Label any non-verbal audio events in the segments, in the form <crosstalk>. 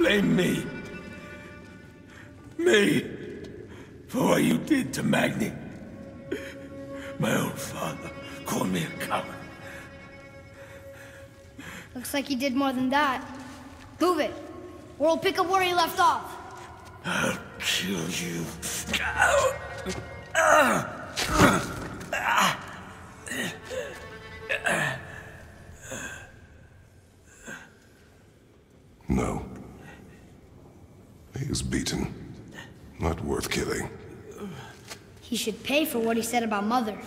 Blame me. Me. For what you did to Magni. My own father called me a coward. Looks like he did more than that. Move it, or we'll pick up where he left off. I'll kill you. No. He is beaten. Not worth killing. He should pay for what he said about Mother.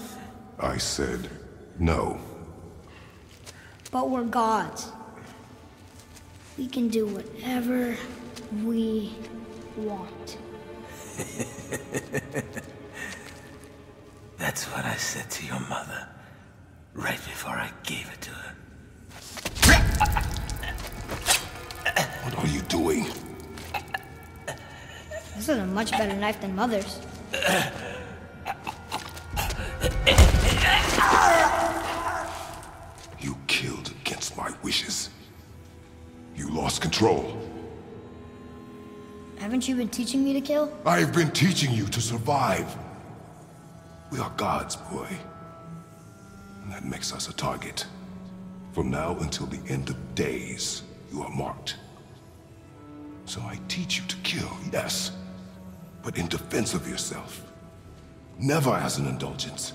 I said no. But we're gods. We can do whatever we want. <laughs> That's what I said to your mother. Right before I gave it to her. This is a much better knife than Mother's. You killed against my wishes. You lost control. Haven't you been teaching me to kill? I have been teaching you to survive. We are gods, boy. And that makes us a target. From now until the end of days, you are marked. So I teach you to kill, yes. But in defense of yourself. Never as an indulgence.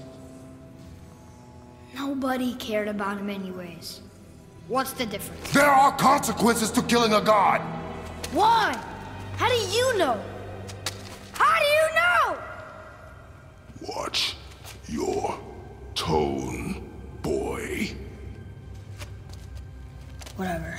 Nobody cared about him anyways. What's the difference? There are consequences to killing a god! Why? How do you know? How do you know? Watch your tone, boy. Whatever.